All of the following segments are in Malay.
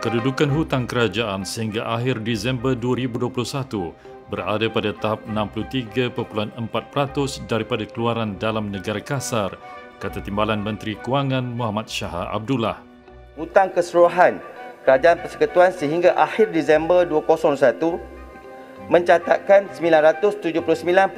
Kedudukan hutang kerajaan sehingga akhir Disember 2021 berada pada tahap 63.4% daripada keluaran dalam negara kasar, kata Timbalan Menteri Kewangan Muhammad Shah Abdullah. Hutang keseluruhan Kerajaan Persekutuan sehingga akhir Disember 2021 mencatatkan 979.8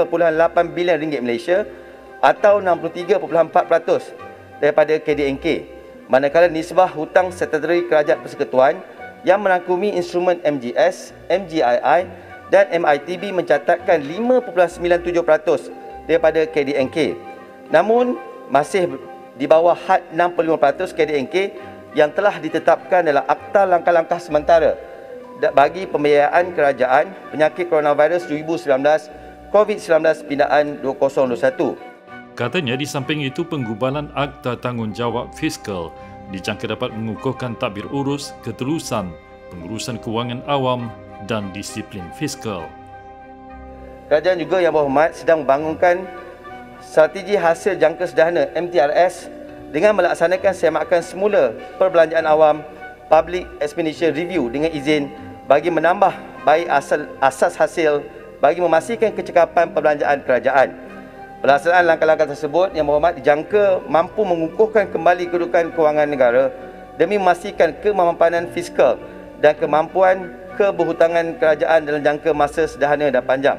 bilion ringgit Malaysia atau 63.4% daripada KDNK. Manakala nisbah hutang statutory Kerajaan Persekutuan yang merangkumi instrumen MGS, MGII dan MITB mencatatkan 5.97% daripada KDNK. Namun masih di bawah had 65% KDNK yang telah ditetapkan dalam Akta Langkah-Langkah Sementara bagi pembiayaan kerajaan penyakit coronavirus 2019 COVID-19 pindaan 2021. Katanya di samping itu penggubalan Akta Tanggungjawab Fiskal dijangka dapat mengukuhkan takbir urus, ketulusan, pengurusan kewangan awam dan disiplin fiskal. Kerajaan juga yang berhormat sedang membangunkan strategi hasil jangka sederhana MTRS dengan melaksanakan semakan semula perbelanjaan awam Public Expenditure Review dengan izin bagi menambah baik asal, asas hasil bagi memastikan kecekapan perbelanjaan kerajaan. Pelaksanaan langkah-langkah tersebut yang berhormat dijangka mampu mengukuhkan kembali kedudukan kewangan negara demi memastikan kemampanan fiskal dan kemampuan keberhutangan kerajaan dalam jangka masa sederhana dan panjang.